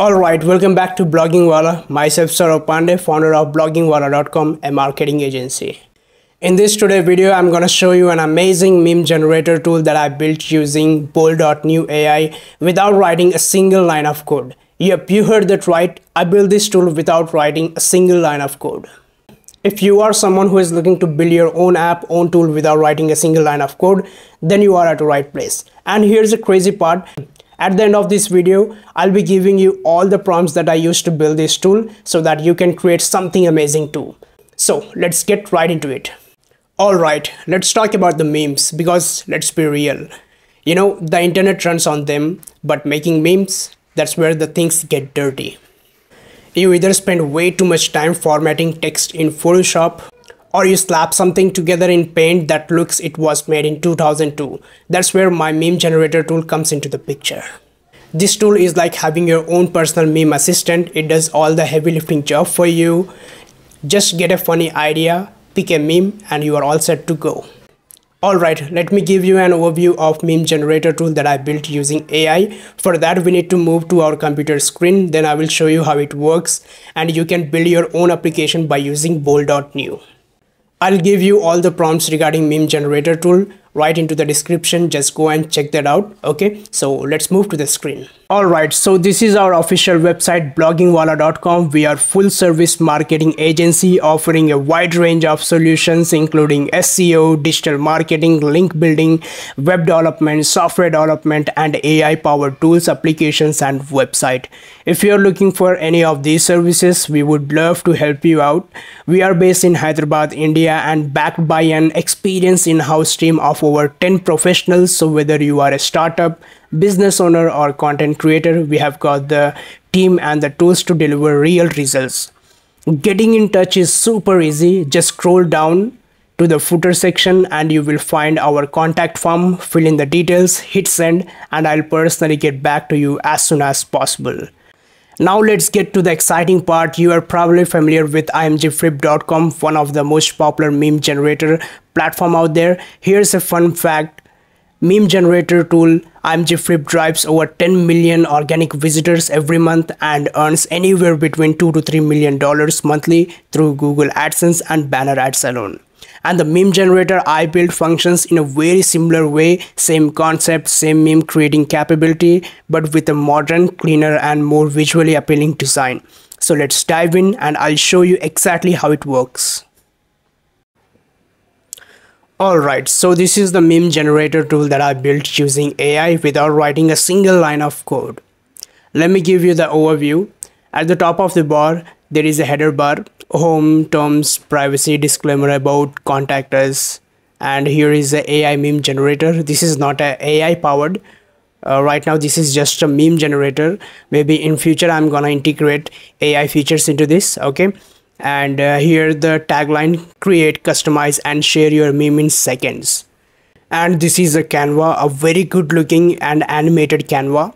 Alright, welcome back to Bloggingwala. Myself Saurabh Pandey, founder of bloggingwala.com, a marketing agency. In this today video, I'm gonna show you an amazing meme generator tool that I built using Bolt.new AI without writing a single line of code. Yep, you heard that right. I built this tool without writing a single line of code. If you are someone who is looking to build your own app, own tool without writing a single line of code, then you are at the right place. And here's the crazy part. At the end of this video, I'll be giving you all the prompts that I used to build this tool so that you can create something amazing too. So let's get right into it. Alright, let's talk about the memes because let's be real. You know, the internet runs on them, but making memes, that's where the things get dirty. You either spend way too much time formatting text in Photoshop or you slap something together in paint that looks it was made in 2002. That's where my meme generator tool comes into the picture. This tool is like having your own personal meme assistant. It does all the heavy lifting job for you. Just get a funny idea, pick a meme and you are all set to go. Alright, let me give you an overview of meme generator tool that I built using AI. For that we need to move to our computer screen, then I will show you how it works and you can build your own application by using bolt.new. I'll give you all the prompts regarding meme generator tool right into the description. Just go and check that out okay? So let's move to the screen. All right so this is our official website bloggingwala.com we are full service marketing agency offering a wide range of solutions including seo digital marketing link building web development software development and ai powered tools applications and website. If you're looking for any of these services we would love to help you out. We are based in hyderabad india and backed by an experienced in-house team of over 10 professionals. So whether you are a startup business owner or content creator we have got the team and the tools to deliver real results. Getting in touch is super easy. Just scroll down to the footer section and you will find our contact form. Fill in the details hit send and i'll personally get back to you as soon as possible now let's get to the exciting part. You are probably familiar with imgflip.com, one of the most popular meme generator platform out there. Here's a fun fact. Meme generator tool imgflip drives over 10 million organic visitors every month and earns anywhere between 2 to 3 million dollars monthly through Google AdSense and banner ads alone and the meme generator I built functions in a very similar way same concept same meme creating capability but with a modern cleaner and more visually appealing design so let's dive in and I'll show you exactly how it works Alright, so this is the meme generator tool that I built using AI without writing a single line of code. Let me give you the overview. At the top of the bar, there is a header bar. Home terms privacy disclaimer about contact us. And here is the ai meme generator. This is not a ai powered. Uh, right now this is just a meme generator. Maybe in future i'm gonna integrate ai features into this okay? And uh, here the tagline create customize and share your meme in seconds. And this is a canva a very good looking and animated canva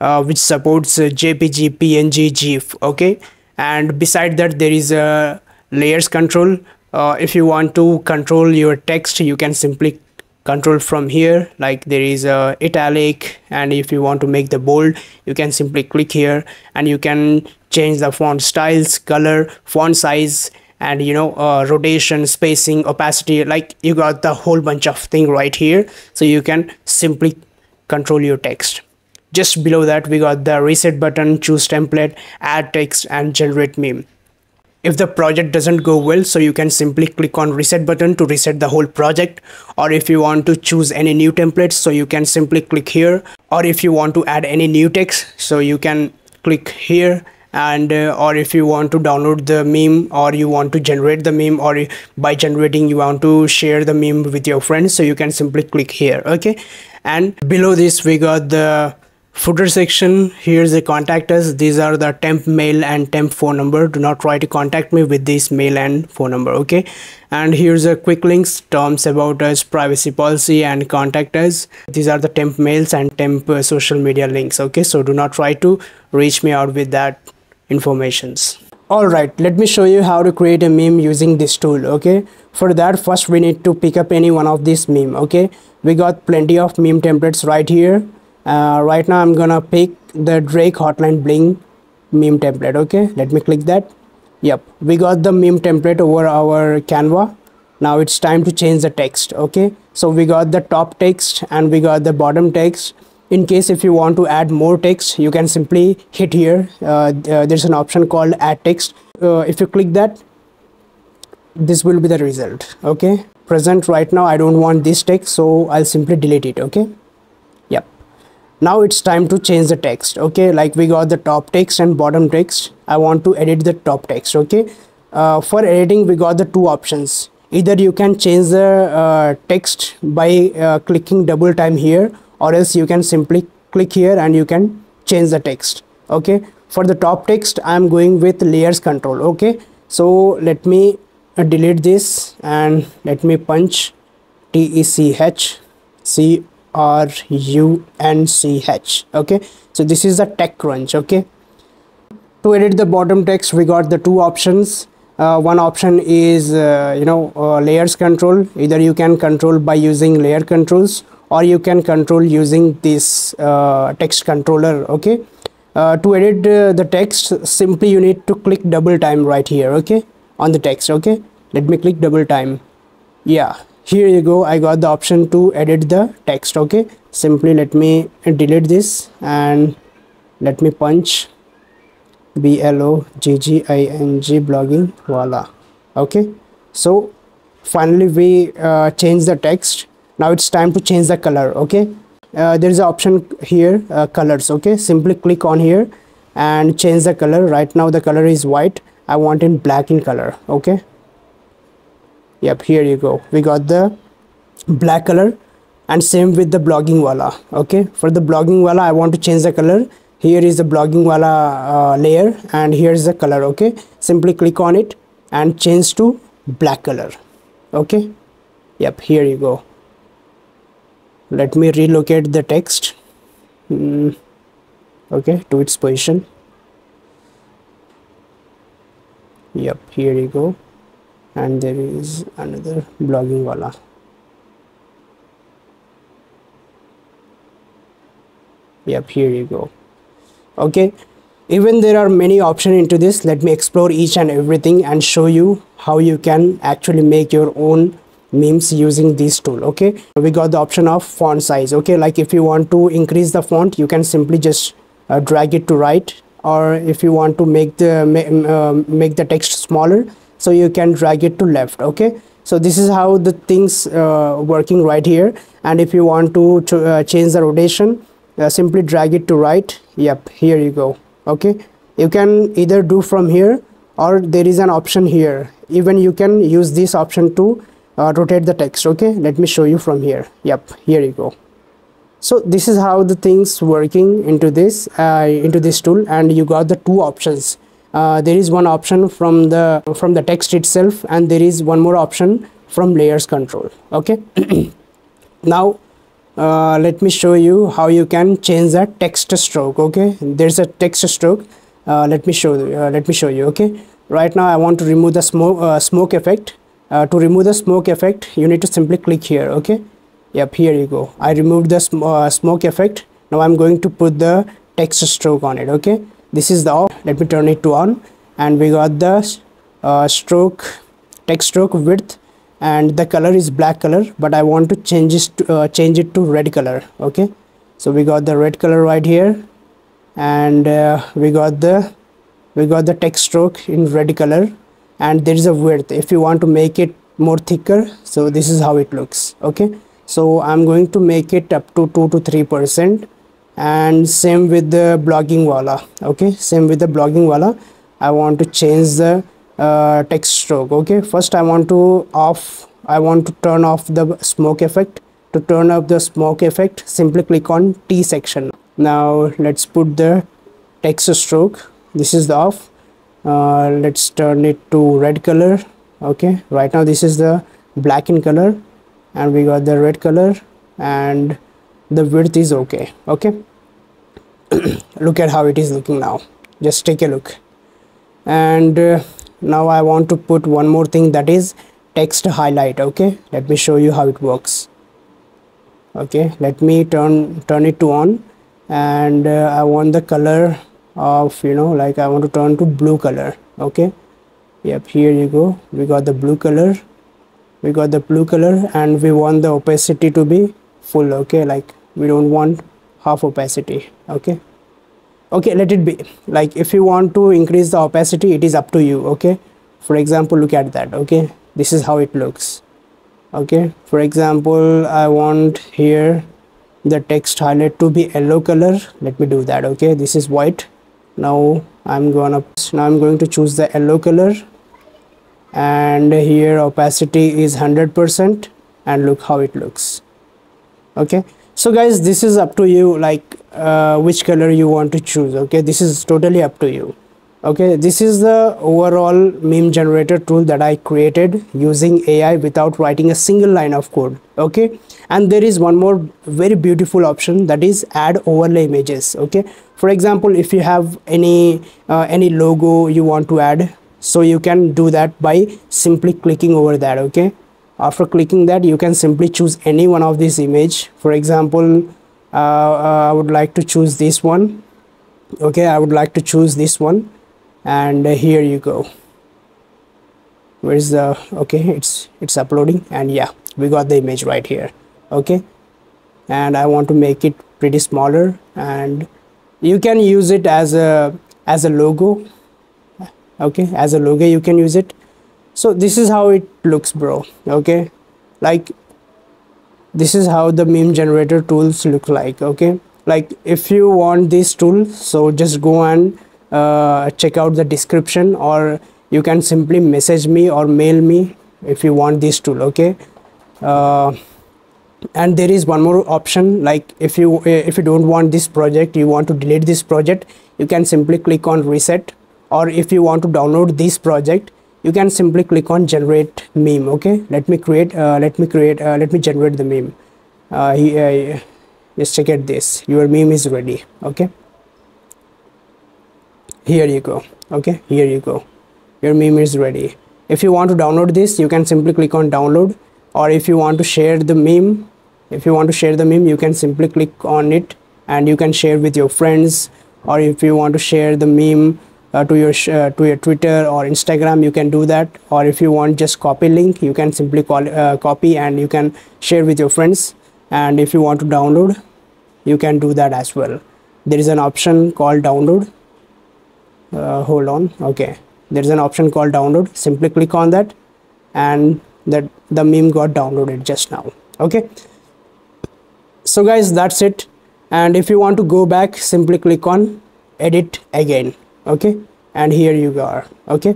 uh, which supports uh, jpg png gif okay and beside that there is a layers control. Uh, if you want to control your text you can simply control from here. Like there is a italic and if you want to make the bold you can simply click here. And you can change the font styles color font size and you know uh, rotation spacing opacity. Like you got the whole bunch of thing right here. So you can simply control your text just below that we got the reset button, choose template, add text and generate meme. If the project doesn't go well, so you can simply click on reset button to reset the whole project. Or if you want to choose any new templates, so you can simply click here. Or if you want to add any new text, so you can click here and uh, or if you want to download the meme or you want to generate the meme or by generating you want to share the meme with your friends so you can simply click here okay and below this we got the footer section here's the contact us. These are the temp mail and temp phone number. Do not try to contact me with this mail and phone number okay? And here's a quick links terms about us privacy policy and contact us. These are the temp mails and temp uh, social media links okay? So do not try to reach me out with that informations. Alright let me show you how to create a meme using this tool okay? For that first we need to pick up any one of these meme okay? We got plenty of meme templates right here uh, right now I'm gonna pick the Drake Hotline Bling meme template okay? Let me click that. Yep. We got the meme template over our canva. Now it's time to change the text okay? So we got the top text and we got the bottom text. In case if you want to add more text you can simply hit here. Uh, uh, there's an option called add text. Uh, if you click that this will be the result okay? Present right now i don't want this text so i'll simply delete it okay now it's time to change the text okay? Like we got the top text and bottom text. I want to edit the top text okay? Uh, for editing we got the two options. Either you can change the uh, text by uh, clicking double time here or else you can simply click here and you can change the text okay? For the top text i'm going with layers control okay? So let me uh, delete this and let me punch t e c h c r u n c h okay? So this is the TechCrunch okay? To edit the bottom text we got the two options. Uh, one option is uh, you know uh, layers control. Either you can control by using layer controls or you can control using this uh, text controller okay? Uh, to edit uh, the text simply you need to click double time right here okay? On the text okay? Let me click double time. Yeah here you go. I got the option to edit the text okay? Simply let me delete this and let me punch B L O G G I N G blogging wala okay? So finally we uh, change the text. Now it's time to change the color okay? Uh, there is an option here uh, colors okay? Simply click on here and change the color. Right now the color is white. I want in black in color okay yep here you go. We got the black color and same with the blogging wala okay? For the blogging wala I want to change the color. Here is the blogging wala uh, layer and here is the color okay? Simply click on it and change to black color okay? Yep here you go. Let me relocate the text. Mm, okay to its position. Yep here you go and there is another blogging wala. Yep here you go. Okay even there are many options into this. Let me explore each and everything and show you how you can actually make your own memes using this tool okay? We got the option of font size okay? Like if you want to increase the font you can simply just uh, drag it to right. Or if you want to make the uh, make the text smaller so you can drag it to left okay? So this is how the things uh, working right here. And if you want to, to uh, change the rotation uh, simply drag it to right. Yep here you go okay? You can either do from here or there is an option here. Even you can use this option to uh, rotate the text okay? Let me show you from here. Yep here you go. So this is how the things working into this uh, into this tool. And you got the two options uh, there is one option from the from the text itself and there is one more option from layers control okay? Now uh, let me show you how you can change the text stroke okay? There's a text stroke. Uh, let me show you uh, let me show you okay? Right now I want to remove the smoke uh, smoke effect. To remove the smoke effect you need to simply click here okay? Yep here you go. I removed the sm smoke effect. Now I'm going to put the text stroke on it okay this is the off. Let me turn it to on. And we got the stroke text stroke width. And the color is black color but I want to change it to, uh, change it to red color. Okay? So we got the red color right here. And uh, we got the we got the text stroke in red color. And there is a width. If you want to make it more thicker so this is how it looks. Okay? So I'm going to make it up to 2 to 3 percent and same with the blogging wala okay? Same with the blogging wala I want to change the uh, text stroke okay? First I want to off I want to turn off the smoke effect. To turn off the smoke effect simply click on T section. Now let's put the text stroke. This is the off. Uh, let's turn it to red color okay? Right now this is the black in color. And we got the red color. And the width is okay okay? Look at how it is looking now. Just take a look. And uh, now I want to put one more thing that is text highlight okay? Let me show you how it works. Okay let me turn turn it to on. And uh, I want the color of you know like I want to turn to blue color okay? Yep here you go. We got the blue color. We got the blue color and we want the opacity to be full okay? Like we don't want half opacity okay? Okay let it be. Like if you want to increase the opacity it is up to you okay? For example look at that okay? This is how it looks okay? For example i want here the text highlight to be yellow color. Let me do that okay? This is white. Now i'm gonna now i'm going to choose the yellow color. And here opacity is 100% and look how it looks okay so guys this is up to you like uh, which color you want to choose okay? This is totally up to you okay? This is the overall meme generator tool that i created using ai without writing a single line of code okay? And there is one more very beautiful option that is add overlay images okay? For example if you have any uh, any logo you want to add so you can do that by simply clicking over that okay after clicking that you can simply choose any one of these image. For example uh, uh, I would like to choose this one. Okay I would like to choose this one. And uh, here you go. Where's the okay it's it's uploading. And yeah we got the image right here. Okay. And I want to make it pretty smaller. And you can use it as a as a logo. Okay as a logo you can use it so this is how it looks bro. Okay? Like this is how the meme generator tools look like okay? Like if you want this tool so just go and uh, check out the description or you can simply message me or mail me if you want this tool okay? Uh, and there is one more option. Like if you if you don't want this project you want to delete this project you can simply click on reset. Or if you want to download this project you can simply click on generate meme okay? Let me create uh, let me create uh, let me generate the meme. Uh, uh, just check it this. Your meme is ready okay? Here you go okay? Here you go. Your meme is ready. If you want to download this you can simply click on download. Or if you want to share the meme if you want to share the meme you can simply click on it and you can share with your friends. Or if you want to share the meme uh, to your uh, to your twitter or instagram you can do that. Or if you want just copy link you can simply call uh, copy and you can share with your friends. And if you want to download you can do that as well. There is an option called download. Uh, hold on. Okay. There is an option called download. Simply click on that. And that the meme got downloaded just now. Okay. So guys that's it. And if you want to go back simply click on edit again okay? And here you are okay?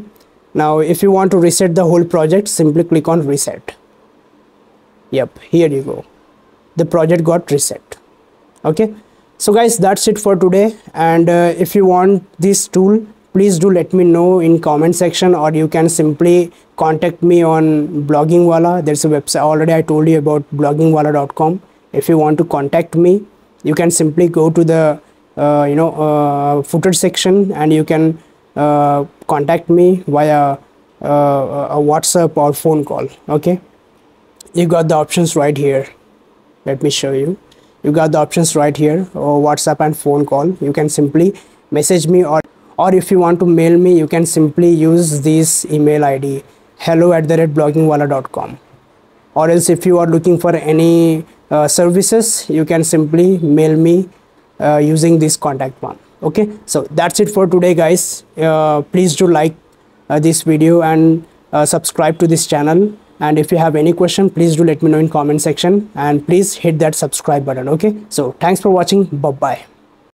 Now if you want to reset the whole project simply click on reset. Yep here you go. The project got reset okay? So guys that's it for today. And uh, if you want this tool please do let me know in comment section or you can simply contact me on bloggingwala. There's a website already i told you about bloggingwala.com if you want to contact me you can simply go to the you know uh, footer section and you can uh, contact me via a whatsapp or phone call okay? You got the options right here. Let me show you. You got the options right here or whatsapp and phone call. You can simply message me or or if you want to mail me you can simply use this email id hello at the rate bloggingwala.com or else if you are looking for any uh, services you can simply mail me uh, using this contact one. Okay? So that's it for today guys. Uh, please do like uh, this video and uh, subscribe to this channel. And if you have any question please do let me know in comment section. And please hit that subscribe button. Okay? So thanks for watching. Bye bye